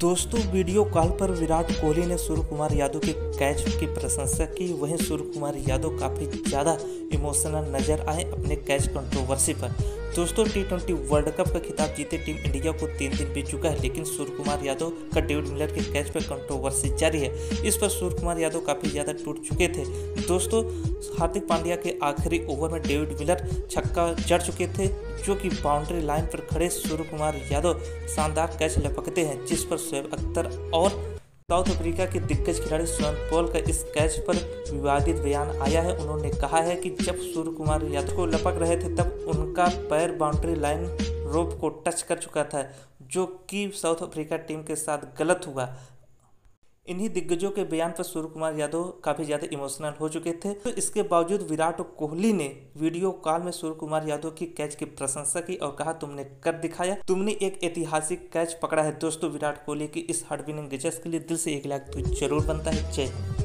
दोस्तों, video call पर विराट कोहली ने सूर्य कुमार यादव के कैच की प्रशंसा की। वहीं सूर्य कुमार यादव काफ़ी ज़्यादा इमोशनल नज़र आए अपने कैच कंट्रोवर्सी पर। दोस्तों टी ट्वेंटी वर्ल्ड कप का खिताब जीते टीम इंडिया को तीन दिन बीत चुका है, लेकिन सूर्य कुमार यादव का डेविड मिलर के कैच पर कंट्रोवर्सी जारी है। इस पर सूर्य कुमार यादव काफ़ी ज़्यादा टूट चुके थे। दोस्तों, हार्दिक पांड्या के आखिरी ओवर में डेविड मिलर छक्का जड़ चुके थे, जो कि बाउंड्री लाइन पर खड़े सूर्य कुमार यादव शानदार कैच लपकते हैं, जिस पर शोएब अख्तर और साउथ अफ्रीका के दिग्गज खिलाड़ी स्वयं पॉल का इस कैच पर विवादित बयान आया है। उन्होंने कहा है कि जब सूर्य कुमार यादव को लपक रहे थे, तब उनका पैर बाउंड्री लाइन रोप को टच कर चुका था, जो कि साउथ अफ्रीका टीम के साथ गलत हुआ। इन्हीं दिग्गजों के बयान पर सूर्य कुमार यादव काफ़ी ज़्यादा इमोशनल हो चुके थे। तो इसके बावजूद विराट कोहली ने वीडियो कॉल में सूर्य कुमार यादव की कैच की प्रशंसा की और कहा, तुमने कर दिखाया। तुमने एक ऐतिहासिक कैच पकड़ा है। दोस्तों, विराट कोहली की इस हार्ड विनिंग के लिए दिल से एक लाख तो ज़रूर बनता है। जय